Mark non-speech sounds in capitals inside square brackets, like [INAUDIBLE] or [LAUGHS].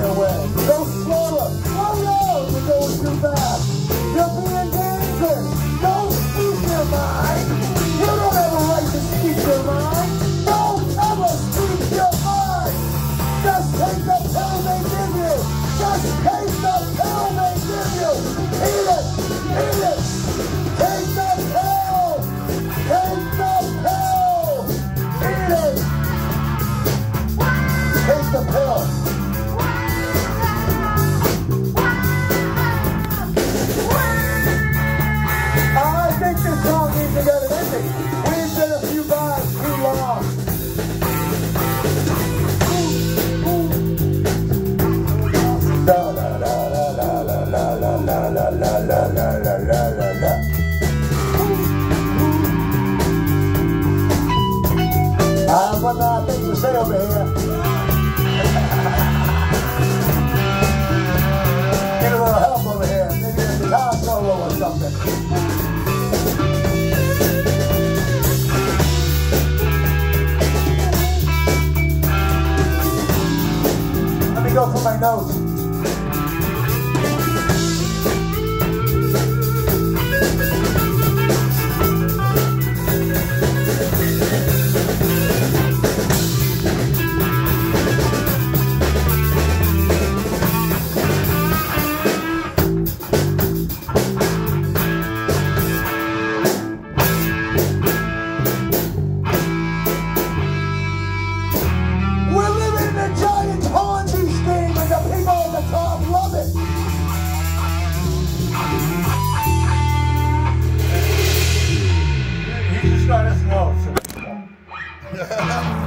Away. la la la la. I've got nothing to say over here. Get a little help over here. Maybe a guitar solo or something. Let me go for my nose. Yeah. [LAUGHS]